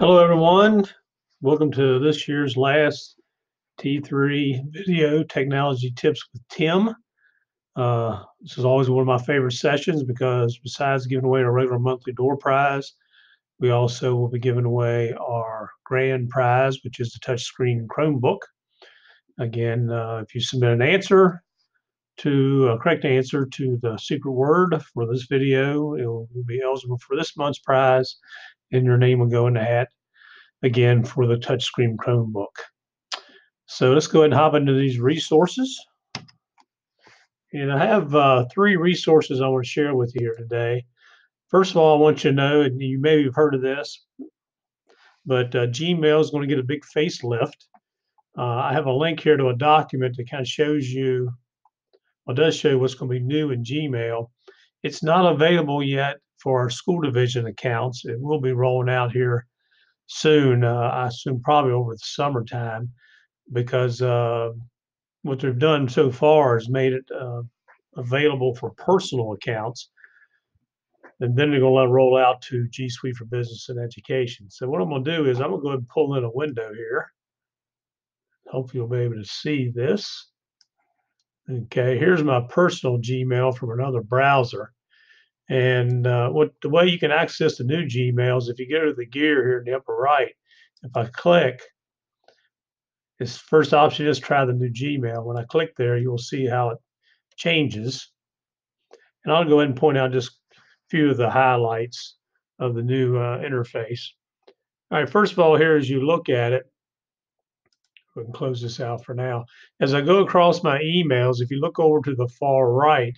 Hello, everyone. Welcome to this year's last T3 video technology tips with Tim. Uh, this is always one of my favorite sessions because besides giving away our regular monthly door prize, we also will be giving away our grand prize, which is the touchscreen Chromebook. Again, uh, if you submit an answer to a correct answer to the secret word for this video, it will be eligible for this month's prize and your name will go in the hat again for the touchscreen Chromebook. So let's go ahead and hop into these resources. And I have uh, three resources I want to share with you here today. First of all, I want you to know, and you maybe have heard of this, but uh, Gmail is going to get a big facelift. Uh, I have a link here to a document that kind of shows you, well, does show what's going to be new in Gmail. It's not available yet for our school division accounts. It will be rolling out here soon. Uh, I assume probably over the summertime, because uh, what they've done so far is made it uh, available for personal accounts, and then they're going to let it roll out to G Suite for Business and Education. So what I'm going to do is I'm going to go ahead and pull in a window here. Hopefully you'll be able to see this. Okay, here's my personal Gmail from another browser. And uh, what the way you can access the new Gmails, if you go to the gear here in the upper right, if I click, this first option is try the new Gmail. When I click there, you will see how it changes. And I'll go ahead and point out just a few of the highlights of the new uh, interface. All right, first of all, here as you look at it, we can close this out for now. As I go across my emails, if you look over to the far right,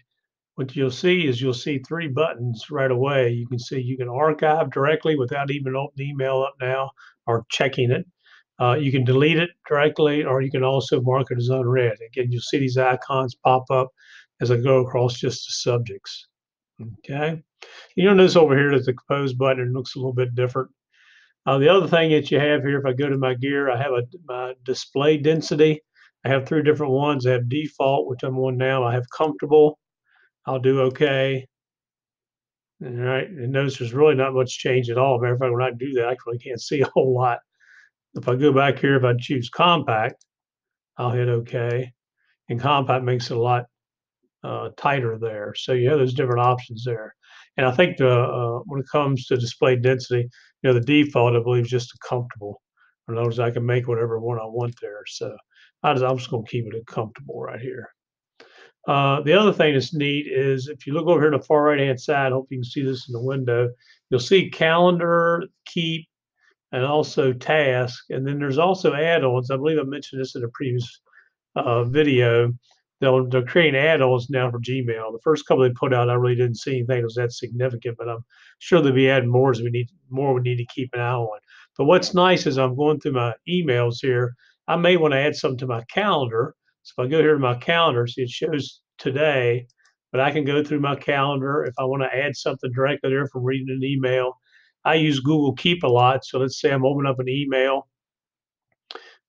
what you'll see is you'll see three buttons right away. You can see you can archive directly without even opening email up now or checking it. Uh, you can delete it directly, or you can also mark it as unread. Again, you'll see these icons pop up as I go across just the subjects. Okay. You'll notice over here that the compose button looks a little bit different. Uh, the other thing that you have here, if I go to my gear, I have a my display density. I have three different ones. I have default, which I'm on now. I have comfortable, I'll do okay. All right, and notice there's really not much change at all. Matter of fact, when I do that, I really can't see a whole lot. If I go back here, if I choose compact, I'll hit OK. And compact makes it a lot uh, tighter there. So you have those different options there. And I think the uh, when it comes to display density, you know, the default, I believe, is just comfortable. In other words, I can make whatever one I want there. So I just, I'm just going to keep it comfortable right here. Uh, the other thing that's neat is if you look over here on the far right hand side, I hope you can see this in the window, you'll see calendar, keep, and also task. And then there's also add-ons. I believe I mentioned this in a previous uh, video. They'll, they're creating add-ons now for Gmail. The first couple they put out, I really didn't see anything that was that significant, but I'm sure they'll be adding more as we need more we need to keep an eye on. But what's nice is I'm going through my emails here. I may want to add something to my calendar so if I go here to my calendar, see it shows today, but I can go through my calendar if I want to add something directly there from reading an email. I use Google Keep a lot. So let's say I'm opening up an email.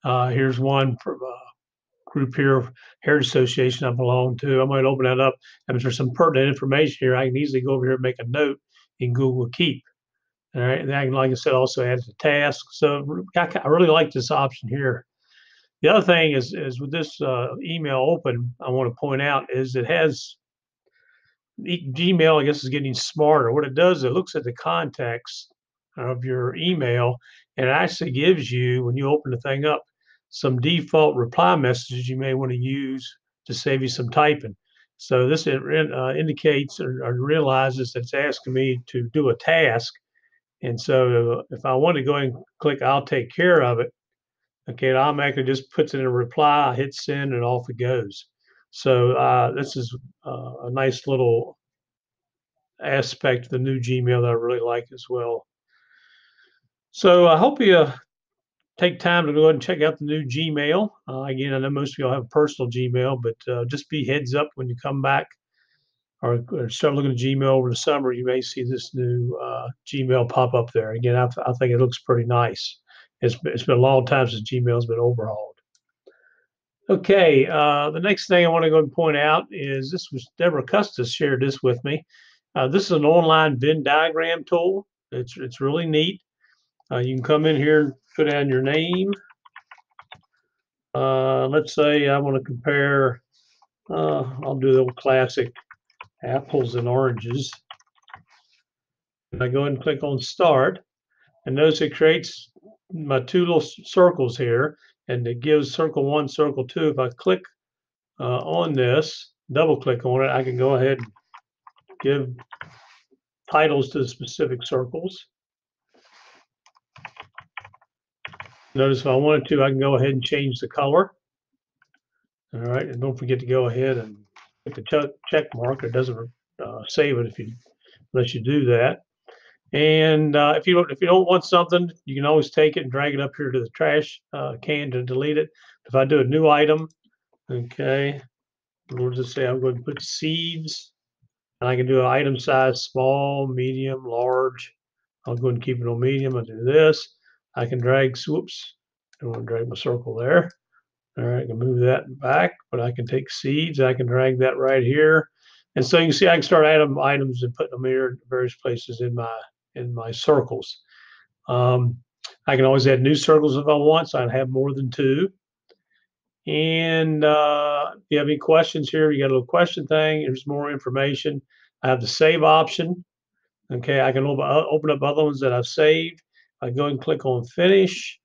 Uh, here's one from a group here, Heritage Association I belong to. I might open that up. And if there's some pertinent information here, I can easily go over here and make a note in Google Keep. All right. And I can, like I said, also add to task. So I really like this option here. The other thing is, is with this uh, email open, I want to point out is it has Gmail, I guess, is getting smarter. What it does, it looks at the context of your email and it actually gives you, when you open the thing up, some default reply messages you may want to use to save you some typing. So this uh, indicates or, or, realizes that it's asking me to do a task. And so if I want to go and click, I'll take care of it, Okay, it automatically just puts it in a reply, I hit send, and off it goes. So uh, this is uh, a nice little aspect of the new Gmail that I really like as well. So I hope you uh, take time to go ahead and check out the new Gmail. Uh, again, I know most of y'all have a personal Gmail, but uh, just be heads up when you come back or, or, start looking at Gmail over the summer, you may see this new Gmail pop up there. Again, I, I think it looks pretty nice. It's, it's been a long time since Gmail's been overhauled. Okay, uh, the next thing I want to go and point out is this was Deborah Custis shared this with me. Uh, this is an online Venn diagram tool. It's it's really neat. Uh, you can come in here and put down your name. Uh, let's say I want to compare, uh, I'll do the classic apples and oranges. And I go ahead and click on start and notice it creates my two little circles here and it gives circle one, circle two. If I click uh, on this, double click on it, I can go ahead and give titles to the specific circles. Notice if I wanted to, I can go ahead and change the color. All right, and don't forget to go ahead and hit the check, mark. It doesn't uh, save it if you unless you do that. And uh, if you don't, if you don't want something, you can always take it and drag it up here to the trash uh, can to delete it. If I do a new item, okay, we'll just say I'm going to put seeds, and I can do an item size small, medium, large. I'll go and keep it on medium. I'll do this. I can drag, whoops, I don't want to drag my circle there. All right, I can move that back, but I can take seeds. I can drag that right here. And so you can see I can start adding items and putting them here in various places in my in my circles. Um, I can always add new circles if I want, so I'd have more than two. And uh, if you have any questions here, you got a little question thing. There's more information. I have the save option. Okay, I can open, uh, open up other ones that I've saved. I go and click on finish.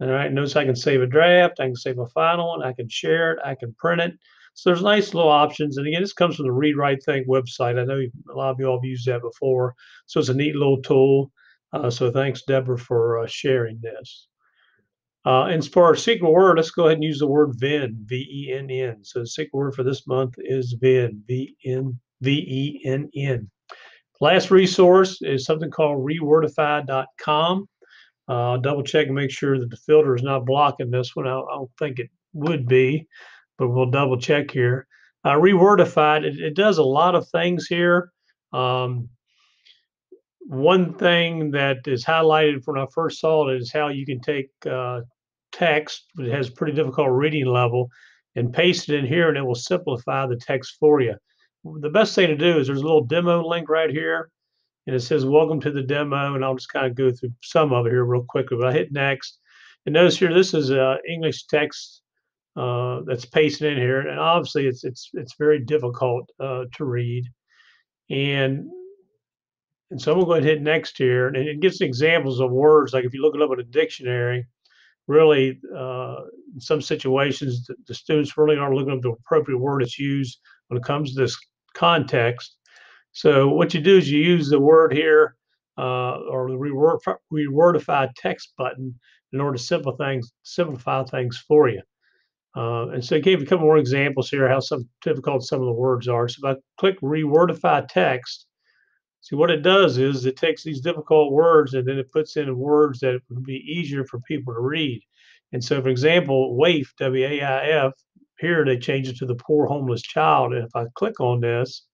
All right, notice I can save a draft. I can save a final one. I can share it. I can print it. So there's nice little options. And again, this comes from the Read Write Think website. I know a lot of you all have used that before. So it's a neat little tool. Uh, so thanks, Deborah, for uh, sharing this. Uh, and for our secret word, let's go ahead and use the word VENN, V-E-N-N. So the secret word for this month is VENN, V-N, V-E-N-N. Last resource is something called rewordify.com. Uh, double check and make sure that the filter is not blocking this one. I don't think it would be, but we'll double check here. Uh, Rewordify, it, it does a lot of things here. Um, one thing that is highlighted when I first saw it is how you can take uh, text that has pretty difficult reading level and paste it in here and it will simplify the text for you. The best thing to do is there's a little demo link right here and it says welcome to the demo and I'll just kind of go through some of it here real quickly but I hit next and notice here this is uh, English text uh, that's pasted in here. And obviously it's it's it's very difficult uh, to read. And and so I'm gonna go ahead and hit next here. And it gives examples of words. Like if you look it up in a dictionary really uh, in some situations the, the students really aren't looking up the appropriate word that's used when it comes to this context. So what you do is you use the word here uh, or the reword, rewordify text button in order to simplify things, simplify things for you. Uh, and so I gave a couple more examples here how some difficult some of the words are. So if I click rewordify text, see what it does is it takes these difficult words and then it puts in words that would be easier for people to read. And so, for example, WAIF, W-A-I-F, here they change it to the poor homeless child. And if I click on this,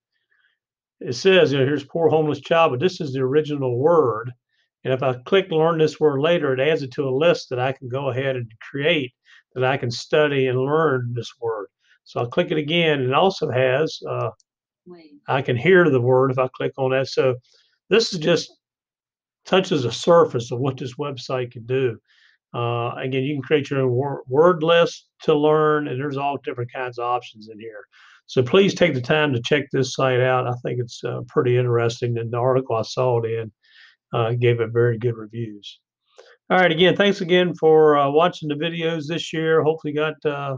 it says, you know, here's poor homeless child, but this is the original word. And if I click learn this word later, it adds it to a list that I can go ahead and create that I can study and learn this word. So I'll click it again. And it also has, uh, I can hear the word if I click on that. So this is just touches the surface of what this website can do. Uh, again, you can create your own word, word list to learn, and there's all different kinds of options in here. So please take the time to check this site out. I think it's uh, pretty interesting. And the article I saw it in uh, gave it very good reviews. All right, again, thanks again for uh, watching the videos this year. Hopefully, got uh,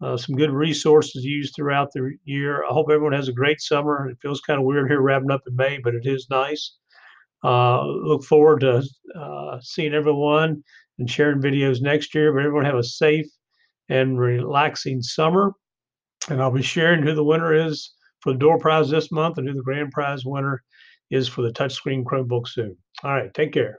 uh, some good resources used throughout the year. I hope everyone has a great summer. It feels kind of weird here wrapping up in May, but it is nice. Uh, look forward to seeing everyone and sharing videos next year. But everyone have a safe and relaxing summer and I'll be sharing who the winner is for the door prize this month and who the grand prize winner is for the touchscreen Chromebook soon. All right, take care.